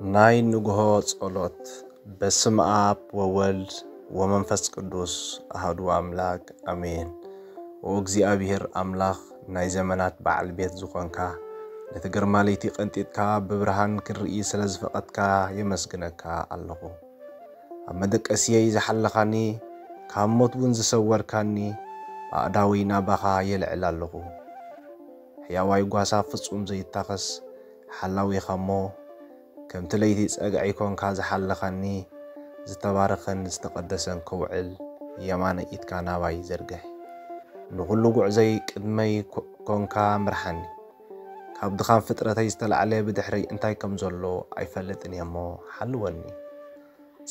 ናይ ንግሆ ጸሎት በስመ አብ ወወልድ ወመንፈስ ቅዱስ አሐዱ አምላክ አሜን። ወእግዚአብሔር አምላኽ ናይ ዘመናት በዓል ቤት ዝኾንካ ነቲ ግርማ ለይቲ ቀንጢጥካ ብብርሃን ክንርኢ ስለ ዝፈቐድካ የመስግነካ ኣለኹ። ኣብ መደቀስየይ ዝሓለኻኒ ካብ ሞት እውን ዝሰወርካኒ ኣእዳዊ ናባኻ የልዕል ኣለኹ። ሕያዋይ ጓሳ ፍጹም ዘይታኸስ ሓላዊኻ እሞ ከምቲ ለይቲ ጸግዒ ኮንካ ዝሓለኻኒ ዝተባረኸን ዝተቐደሰን ከውዕል የማነ ኢድካ ናባይ ዘርግሕ ንኹሉ ጉዕዘይ ቅድመይ ኮንካ ምርሓኒ ካብ ድኻም ፍጥረተይ ዝተላዕለ ብድሕረይ እንታይ ከም ዘሎ ኣይፈልጥን እየ እሞ ሓልወኒ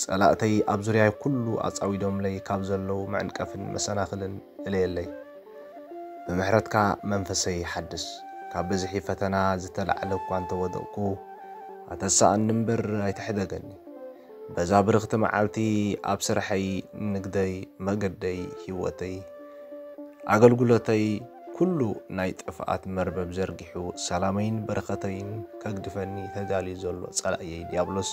ጸላእተይ ኣብ ዙርያይ ኩሉ ኣጻዊዶምለይ ካብ ዘለዉ መዕንቀፍን መሰናኽልን እልየለይ ብምሕረትካ መንፈሰይ ሓድስ ካብ ብዝሒ ፈተና ዝተላዕለ እኳ እንተወደቕኩ ኣተሳእኒ እምበር ኣይትሕደገኒ በዛ ብርኽቲ መዓልቲ ኣብ ስርሐይ ንግደይ መገደይ ህይወተይ ኣገልግሎተይ ኩሉ ናይ ጥፍኣት መርበብ ዘርጊሑ ሰላመይን በረኸተይን ከግድፈኒ ተዳልዩ ዘሎ ጸላእየይ ዲያብሎስ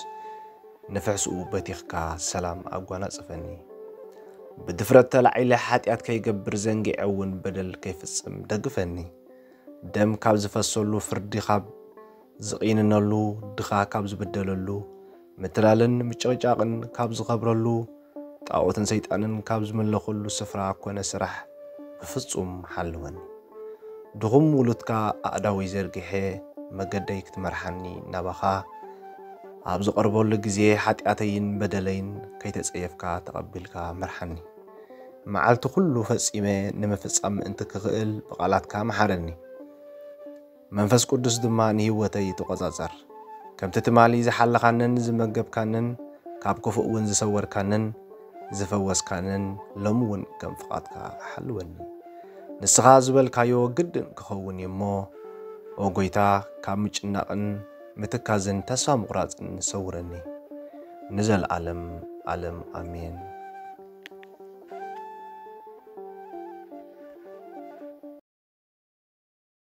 ንፍሕስኡ በቲኽካ ሰላም ኣጓናጽፈኒ ብድፍረት ተላዒለ ሓጢኣት ከይገብር ዘንጊዐ እውን በደል ከይፍጽም ደግፈኒ ደም ካብ ዝፈሰሉ ፍርዲ ካብ ዝቕይንነሉ ድኻ ካብ ዝብደለሉ ምትላልን ምጭቕጫቕን ካብ ዝኸብረሉ ጣዖትን ሰይጣንን ካብ ዝምለኹሉ ስፍራ ኮነ ስራሕ ብፍጹም ሓልወኒ። ድኹም ውሉድካ ኣእዳዊ ዘርጊሐ መገደይ ክትመርሓኒ ናባኻ። ኣብ ዝቐርበሉ ግዜ ሓጢኣተይን በደለይን ከይተጸየፍካ ተቐቢልካ መርሓኒ። መዓልቲ ኩሉ ፈጺመ ንምፍጻም ምእንቲ ክኽእል ብቓላትካ መሓረኒ መንፈስ ቅዱስ ድማ ንህይወተይ ትቖጻጸር ከምቲ ትማሊ ዝሓለኻንን ዝመገብካንን ካብ ክፉእ እውን ዝሰወርካንን ዝፈወስካንን ሎሚ እውን ከም ፍቓድካ ሓልወኒ። ንስኻ ዝበልካዮ ግድን ክኸውን እዩ እሞ ኦ ጐይታ ካብ ምጭናቕን ምትካዝን ተስፋ ምቑራፅን ሰውረኒ ንዘለዓለም ዓለም ኣሜን